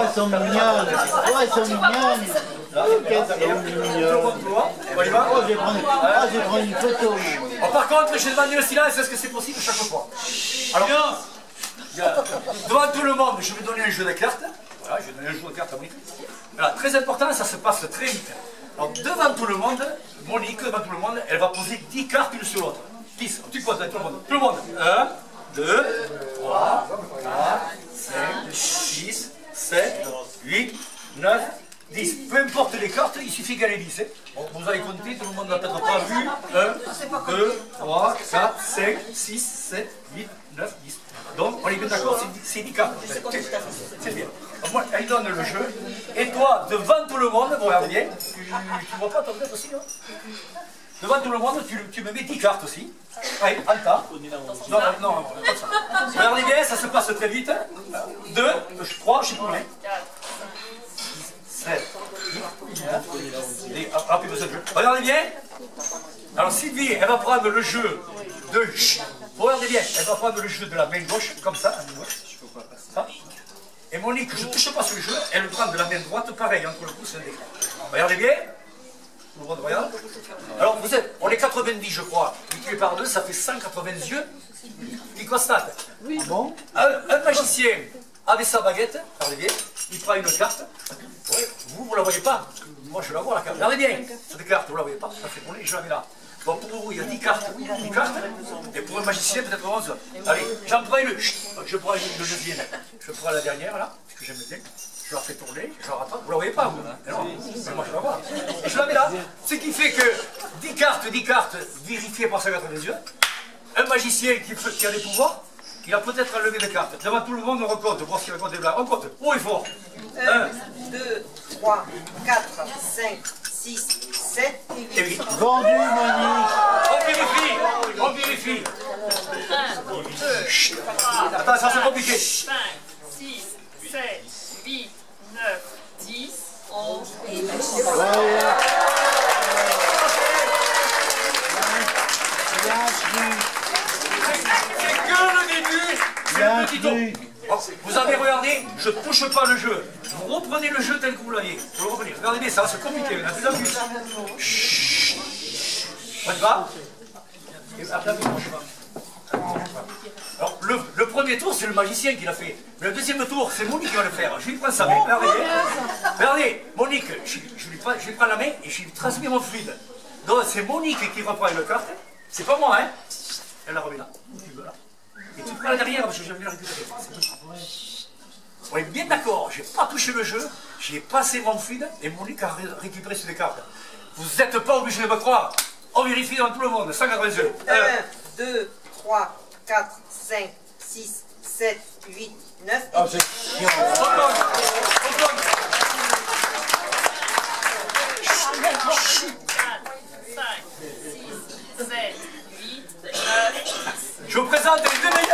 elles sont mignonnes. Oh, elles sont mignonnes. Qu'est-ce qu'elles sont mignonnes. Oh, je vais prendre, ah, je vais prendre une photo. Oh, Par contre, demande le silence, est-ce que c'est possible chaque fois Alors, devant tout le monde, je vais donner un jeu de cartes. Voilà, je vais donner un jeu de cartes à Monique. Voilà, très important, ça se passe très vite. Alors, devant tout le monde, Monique, devant tout le monde, elle va poser 10 cartes une sur l'autre. 10, tu poses avec tout le monde. Tout le monde. 1, 2, 3, 4, 5, 6, 7, 8, 9, 10. Peu importe les cartes, il suffit qu'elle ait 10. hein. Vous avez compté, tout le monde n'a peut-être pas vu. 1, 2, 3, 4, 5, 6, 7, 8, 9, 10. Donc, on est bien d'accord, c'est 10 c'est 10 cartes. C'est bien. Moi, elle donne le jeu. Et toi, devant tout le monde, vous regardez bien, tu, tu vois pas ton tête aussi, non? Devant tout le monde, tu, tu me mets 10 cartes aussi. Allez, en tas. Non, non, non, ça. Regardez bien, ça se passe très vite. 2, 3, je sais plus combien. 7, 8, 9, 10. Ah, jeu. Regardez bien. Alors Sylvie, elle va prendre le jeu de... Chut. Regardez bien, elle va prendre le jeu de la main gauche, comme ça. Ça. Et Monique, je ne touche pas sur le jeu, elle le prend de la main droite, pareil, entre le pouce et l'écran. Regardez bien. Le. Alors vous êtes, on est 90 je crois, multiplié par 2, ça fait 180 yeux qui constatent. Oui. Bon? Un, un magicien avec sa baguette, regardez bien, il prend une carte. Ouais, vous, vous la voyez pas. Moi je la vois la carte. Regardez bien, cette carte, vous la voyez pas. Ça fait les je la mets là. Bon, pour vous, il y a 10 cartes. 10 cartes. Et pour un magicien, peut-être 11. Allez, j'en prends une. Je prends une de deuxième. Je prends la dernière là, parce que j'aime bien. Je la fais tourner, je la rattrape. Vous la voyez pas, vous Mais non, mais moi je la vois. Et je la mets là. Ce qui fait que 10 cartes, 10 cartes vérifiées par sa des yeux. Un magicien qui, qui a des pouvoirs, il a peut-être enlevé des cartes. Devant tout le monde, on recompte, voir s'il raconte des blagues. On compte. Haut et fort. 1, 2, 3, 4, 5, 6, 7 et 8. et 8. Vendu, Monique. On vérifie. On vérifie. Chut. Attends, ça c'est compliqué. 5, 6, 7, 8, 9, 10, 11 et Voilà. Il y a un truc. C'est que le début. C'est le petit tour. Vous avez regardé, je ne touche pas le jeu. Vous reprenez le jeu tel que vous l'aviez. Vous le reprenez. Regardez bien, ça va se compliquer. Plus en. Chut. Y va va. Alors, le, premier tour, c'est le magicien qui l'a fait. Le deuxième tour, c'est Monique qui va le faire. Je lui prends sa main. Regardez. Regardez, Monique, je, je lui prends, je lui prends la main et je lui transmets mon fluide. Donc, c'est Monique qui reprend une carte. C'est pas moi, hein. Elle la remet là. Et tu prends la derrière parce que j'aime bien récupérer. On est bien d'accord, j'ai pas touché le jeu, j'ai passé mon fluide et Monique a ré- récupéré sur les cartes. Vous n'êtes pas obligé de me croire. On vérifie dans tout le monde, 180 yeux. 1, 2, 3, 4, 5, 6, 7, 8, 9 et Ah, c'est chiant. On compte, on compte. 4, 5, 6, 7, 8, 9, Je vous présente les deux meilleurs